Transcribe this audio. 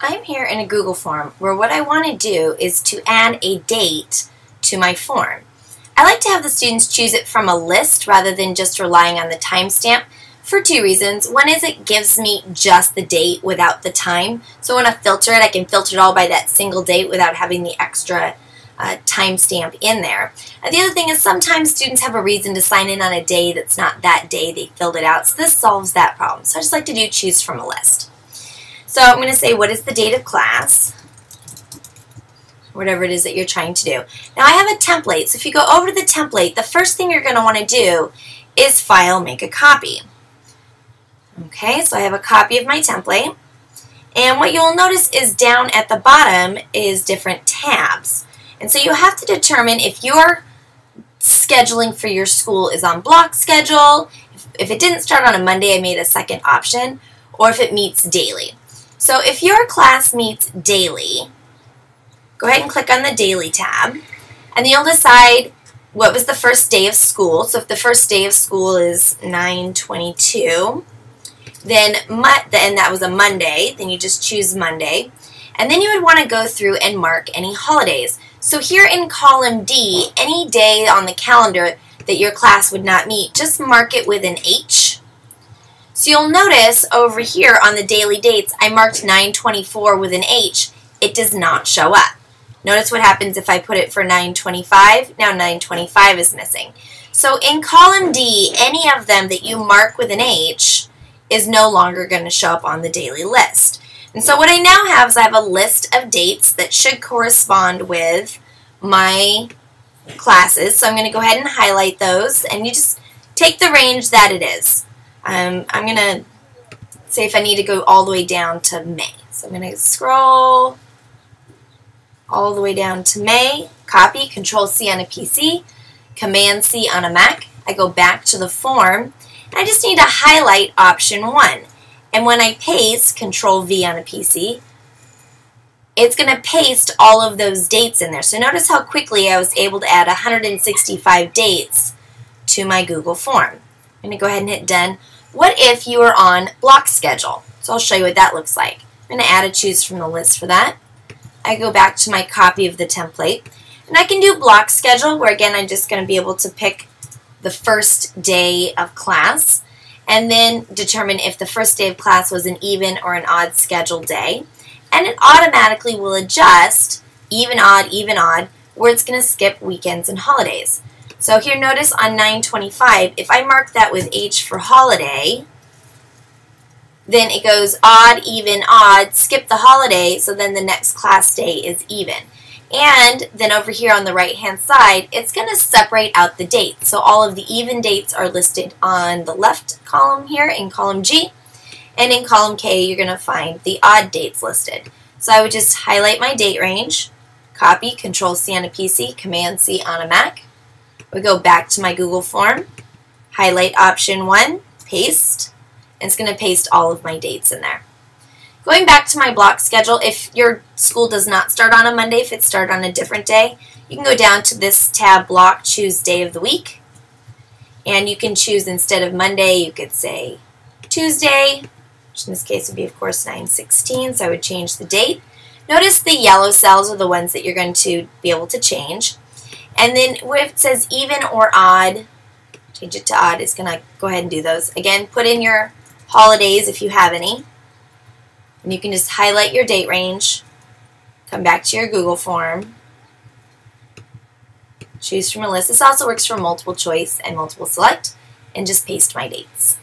I'm here in a Google form where what I want to do is to add a date to my form. I like to have the students choose it from a list rather than just relying on the timestamp for two reasons. One is it gives me just the date without the time. So when I filter it, I can filter it all by that single date without having the extra uh, timestamp in there. And the other thing is sometimes students have a reason to sign in on a day that's not that day they filled it out. So this solves that problem. So I just like to do choose from a list. So I'm going to say, what is the date of class? Whatever it is that you're trying to do. Now I have a template. So if you go over to the template, the first thing you're going to want to do is file, make a copy. Okay, so I have a copy of my template. And what you'll notice is down at the bottom is different tabs. And so you have to determine if your scheduling for your school is on block schedule, if, if it didn't start on a Monday, I made a second option, or if it meets daily. So if your class meets daily, go ahead and click on the daily tab and you'll decide what was the first day of school. So if the first day of school is 922, then then that was a Monday, then you just choose Monday. And then you would want to go through and mark any holidays. So here in column D, any day on the calendar that your class would not meet, just mark it with an H so you'll notice over here on the daily dates, I marked 924 with an H. It does not show up. Notice what happens if I put it for 925. Now 925 is missing. So in column D, any of them that you mark with an H is no longer going to show up on the daily list. And so what I now have is I have a list of dates that should correspond with my classes. So I'm going to go ahead and highlight those and you just take the range that it is. Um, I'm going to say if I need to go all the way down to May. So I'm going to scroll all the way down to May, copy, Control C on a PC, Command C on a Mac. I go back to the form, I just need to highlight option 1. And when I paste, Control V on a PC, it's going to paste all of those dates in there. So notice how quickly I was able to add 165 dates to my Google form. I'm going to go ahead and hit done. What if you are on block schedule? So I'll show you what that looks like. I'm going to add a choose from the list for that. I go back to my copy of the template. And I can do block schedule where again I'm just going to be able to pick the first day of class and then determine if the first day of class was an even or an odd scheduled day. And it automatically will adjust even, odd, even, odd, where it's going to skip weekends and holidays. So here notice on 925, if I mark that with H for holiday, then it goes odd, even, odd, skip the holiday, so then the next class day is even. And then over here on the right hand side, it's going to separate out the dates. So all of the even dates are listed on the left column here in column G. And in column K, you're going to find the odd dates listed. So I would just highlight my date range, copy, Control C on a PC, Command C on a Mac, we go back to my Google form, highlight option one, paste, and it's going to paste all of my dates in there. Going back to my block schedule, if your school does not start on a Monday, if it started on a different day, you can go down to this tab block, choose day of the week, and you can choose instead of Monday, you could say Tuesday, which in this case would be of course 916, so I would change the date. Notice the yellow cells are the ones that you're going to be able to change. And then where it says even or odd, change it to odd, it's going to go ahead and do those. Again, put in your holidays if you have any. And you can just highlight your date range, come back to your Google form, choose from a list. This also works for multiple choice and multiple select, and just paste my dates.